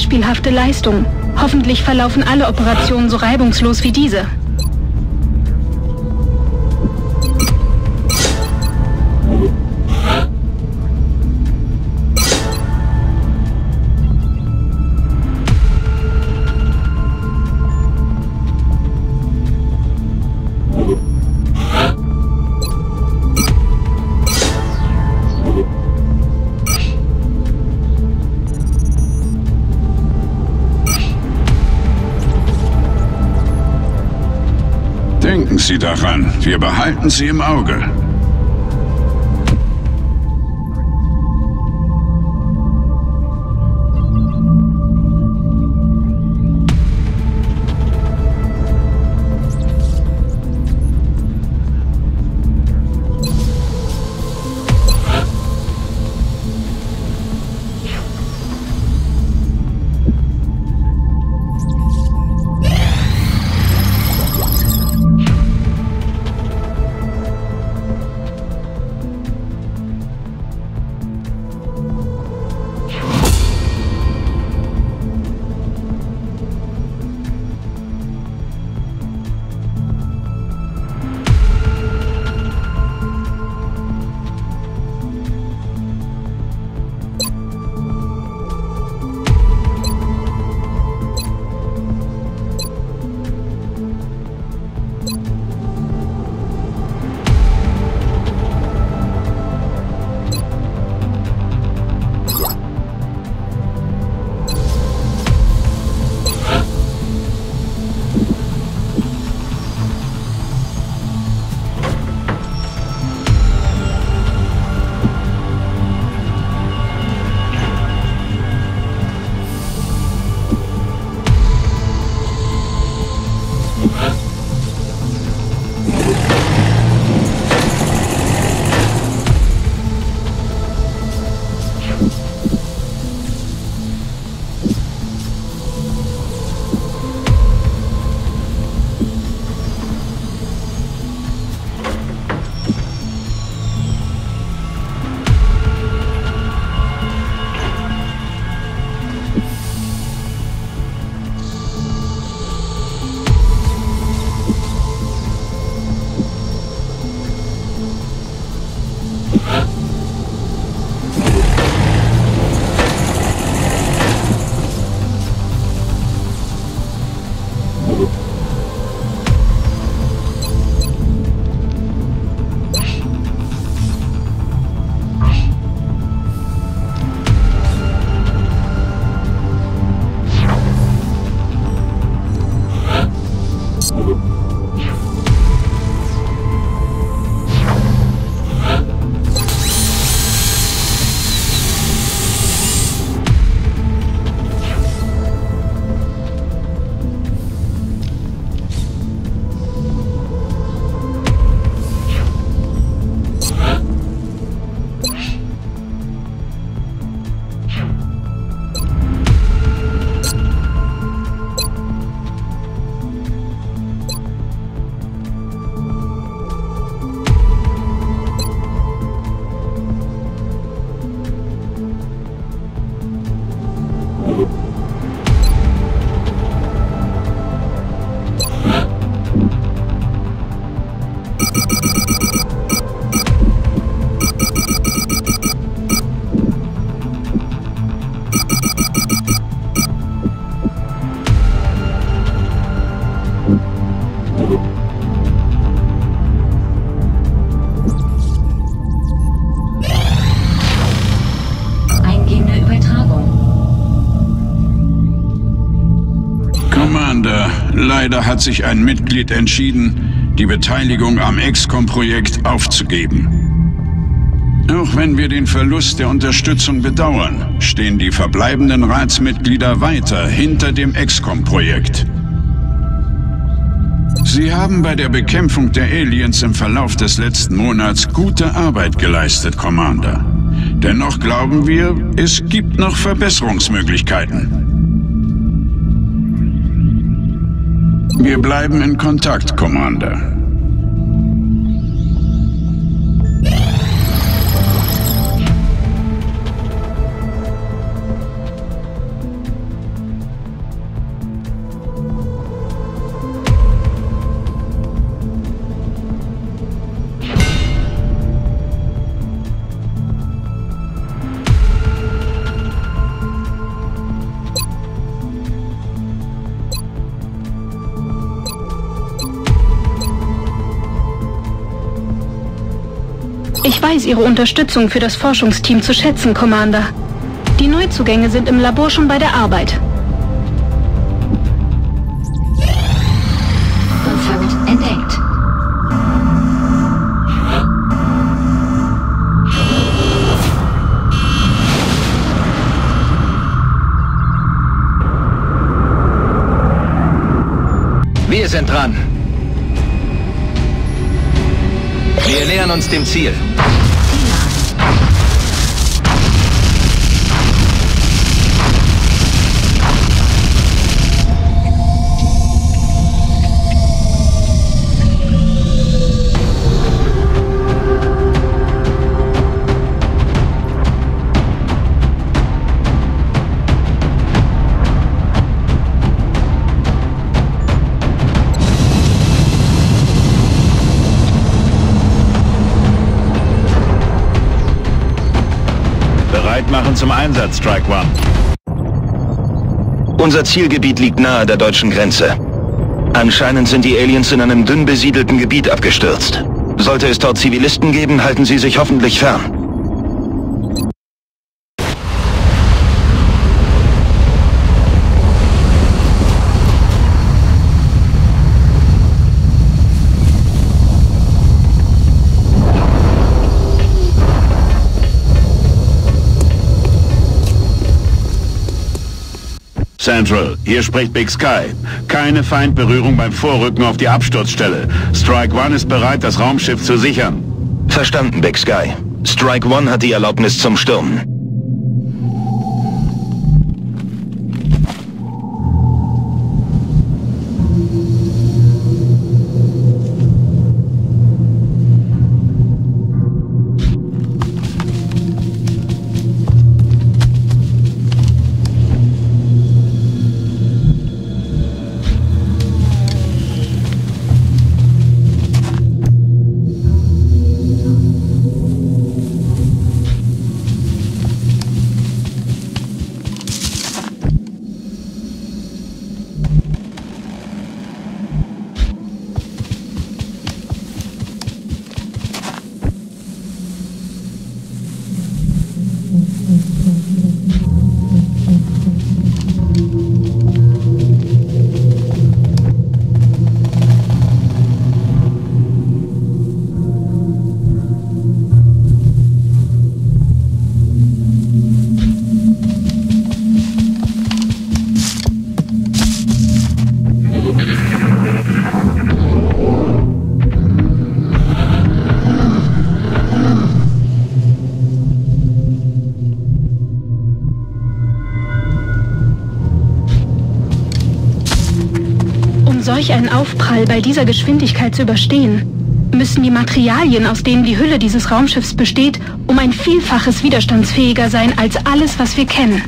beispielhafte Leistung. Hoffentlich verlaufen alle Operationen so reibungslos wie diese. Sie daran, wir behalten Sie im Auge. Leider hat sich ein Mitglied entschieden, die Beteiligung am XCOM-Projekt aufzugeben. Auch wenn wir den Verlust der Unterstützung bedauern, stehen die verbleibenden Ratsmitglieder weiter hinter dem XCOM-Projekt. Sie haben bei der Bekämpfung der Aliens im Verlauf des letzten Monats gute Arbeit geleistet, Commander. Dennoch glauben wir, es gibt noch Verbesserungsmöglichkeiten. Wir bleiben in Kontakt, Commander. Ich weiß Ihre Unterstützung für das Forschungsteam zu schätzen, Commander. Die Neuzugänge sind im Labor schon bei der Arbeit. Kontakt entdeckt. Wir sind dran. Wir nähern uns dem Ziel. Bereit machen zum Einsatz, Strike One. Unser Zielgebiet liegt nahe der deutschen Grenze. Anscheinend sind die Aliens in einem dünn besiedelten Gebiet abgestürzt. Sollte es dort Zivilisten geben, halten sie sich hoffentlich fern. Central, hier spricht Big Sky. Keine Feindberührung beim Vorrücken auf die Absturzstelle. Strike One ist bereit, das Raumschiff zu sichern. Verstanden, Big Sky. Strike One hat die Erlaubnis zum Sturm. Solch einen Aufprall bei dieser Geschwindigkeit zu überstehen, müssen die Materialien, aus denen die Hülle dieses Raumschiffs besteht, um ein Vielfaches widerstandsfähiger sein als alles, was wir kennen.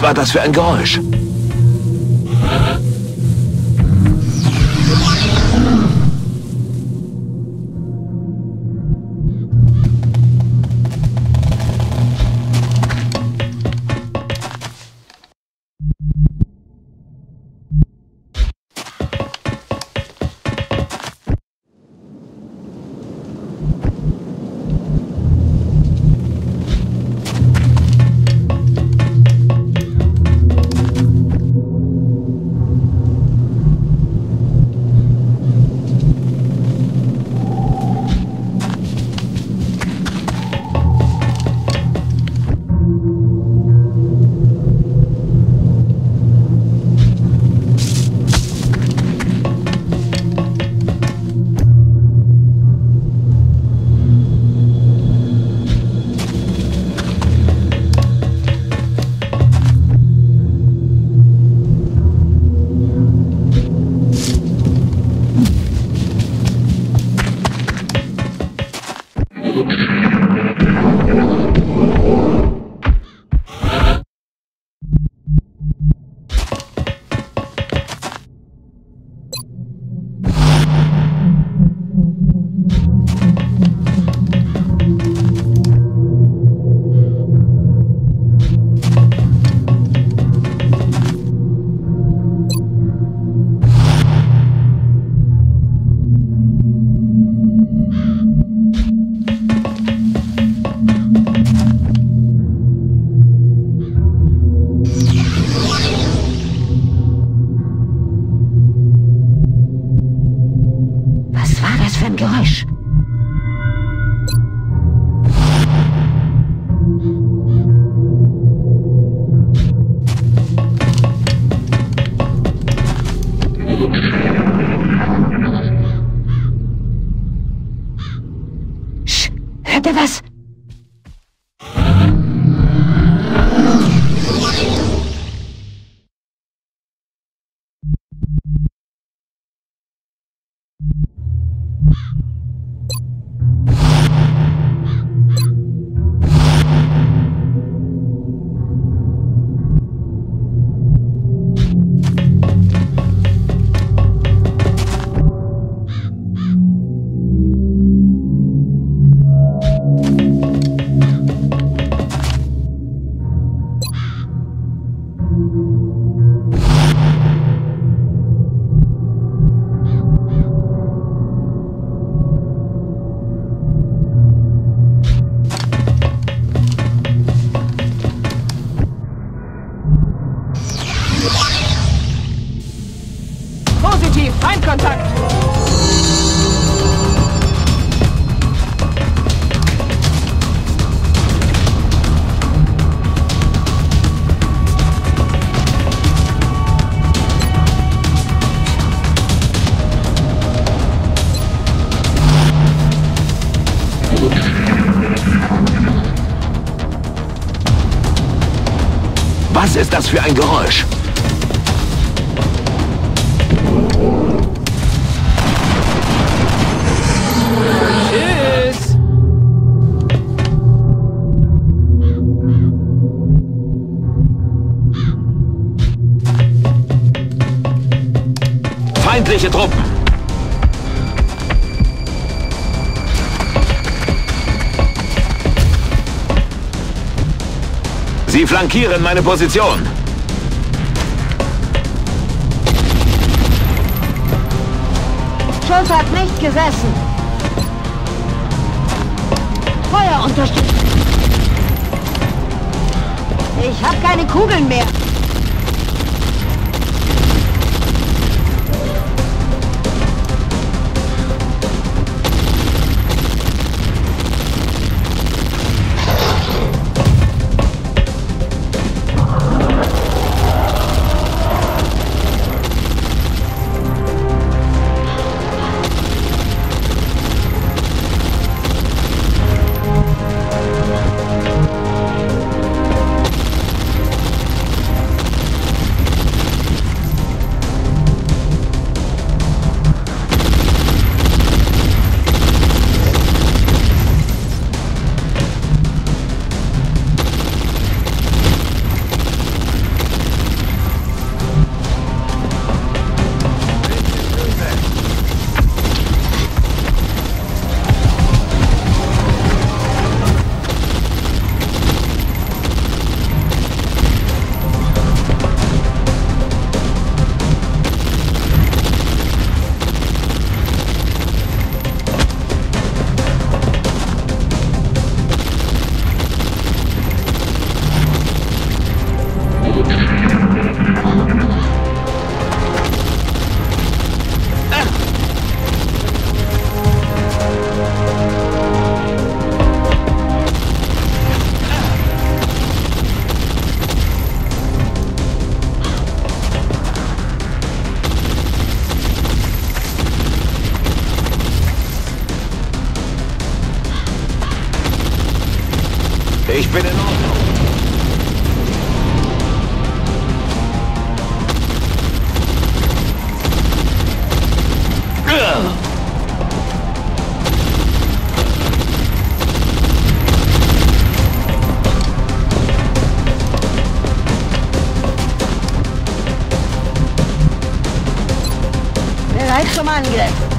Was war das für ein Geräusch? Was ist das für ein Geräusch? Tschüss. Feindliche Truppen. Sie flankieren meine Position. Schulz hat nicht gesessen. Feuer unterstützt. Ich habe keine Kugeln mehr. Ich bin in Ordnung. Bereit zum Angriff.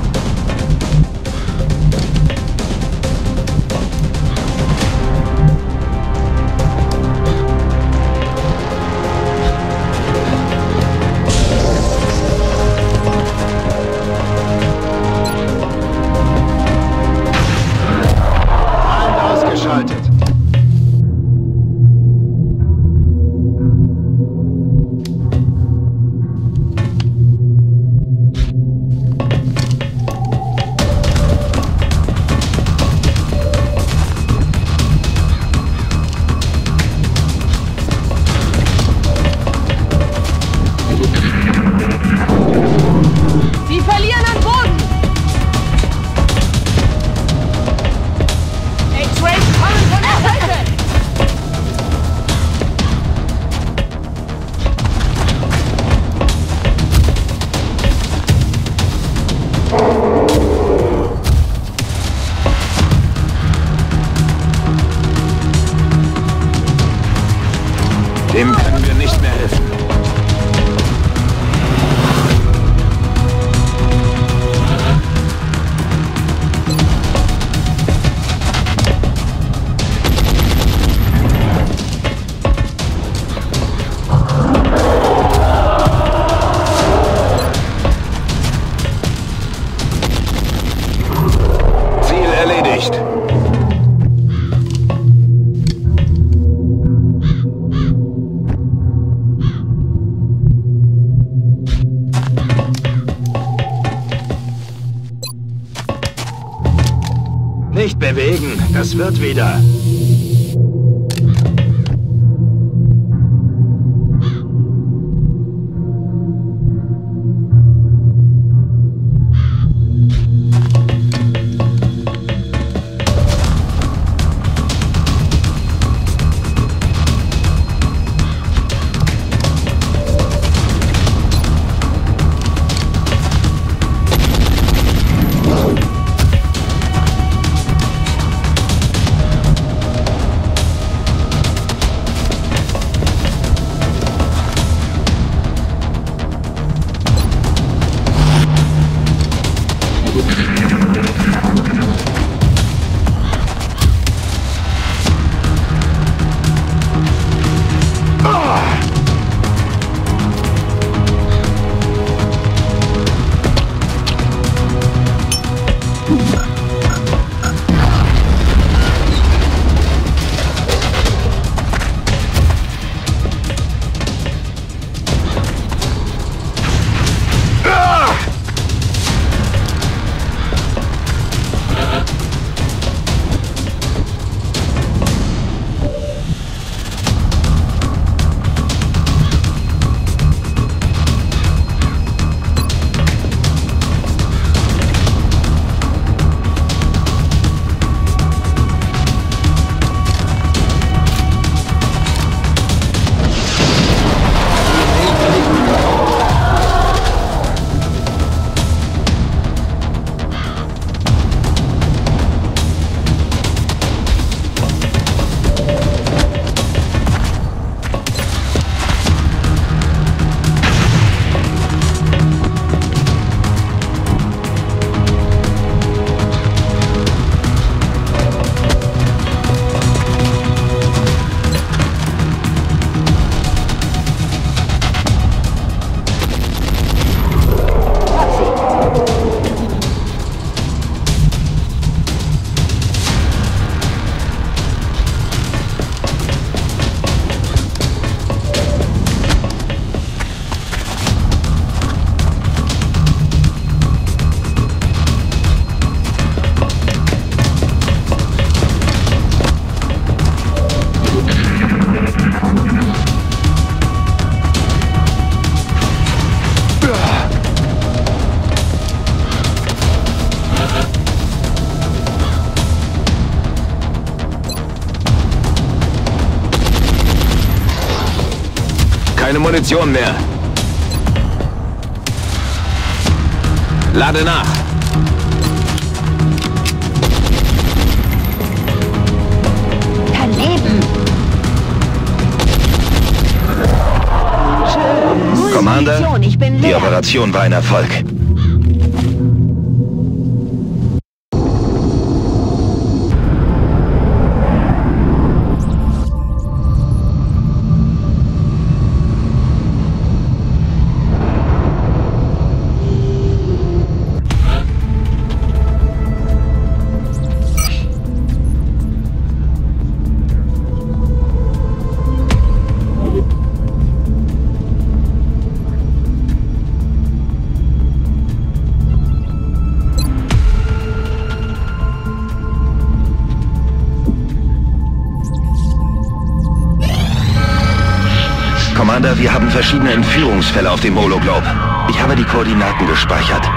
Das Munition mehr. Lade nach. Kein Leben. Commander, die. Operation war ein Erfolg. Commander, wir haben verschiedene Entführungsfälle auf dem Hologlobe. Ich habe die Koordinaten gespeichert.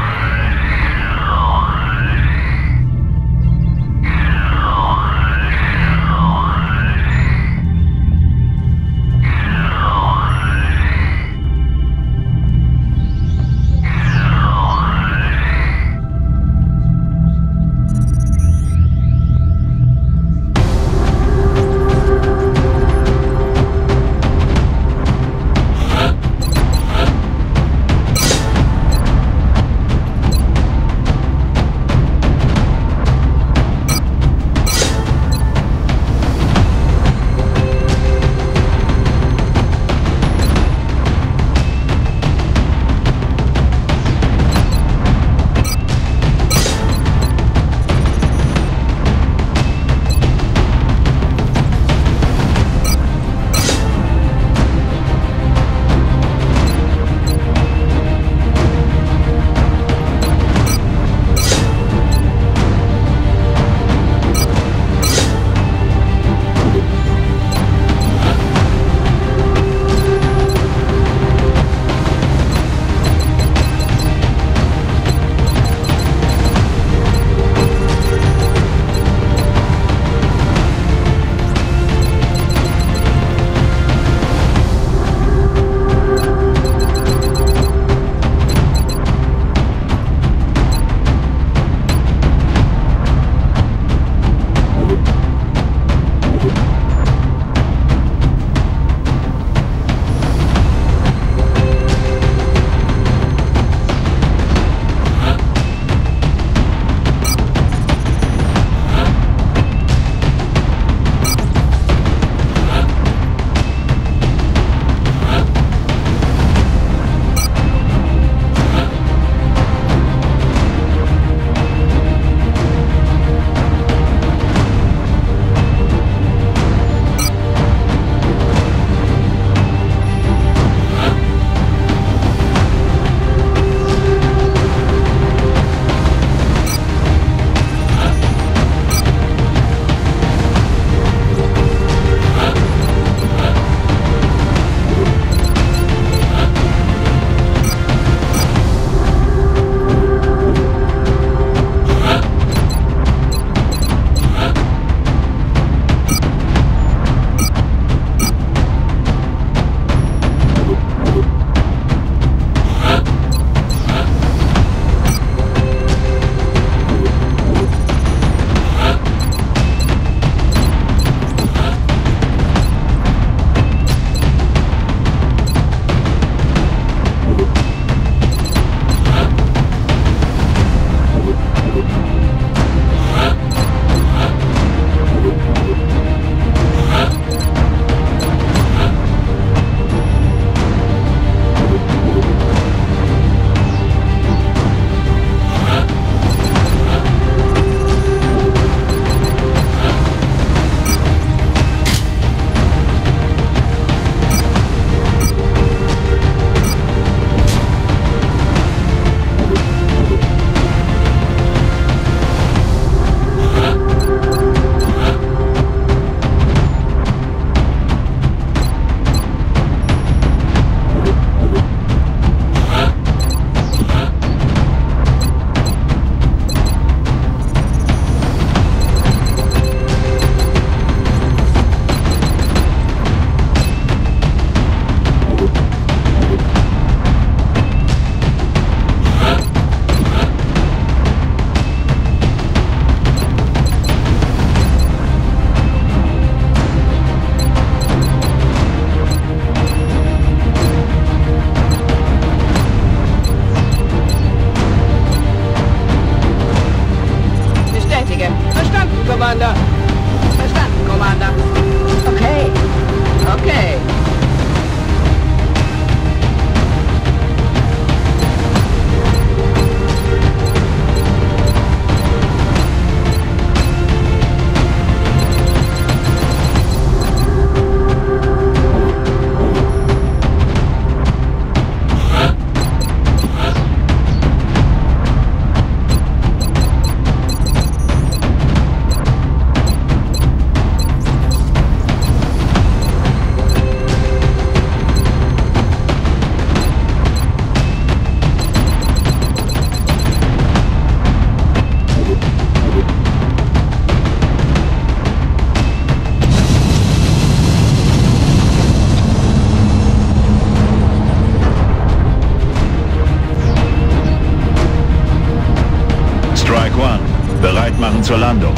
Zur Landung.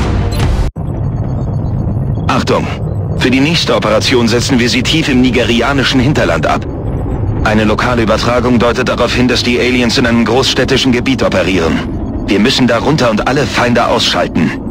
Achtung! Für die nächste Operation setzen wir sie tief im nigerianischen Hinterland ab. Eine lokale Übertragung deutet darauf hin, dass die Aliens in einem großstädtischen Gebiet operieren. Wir müssen darunter und alle Feinde ausschalten.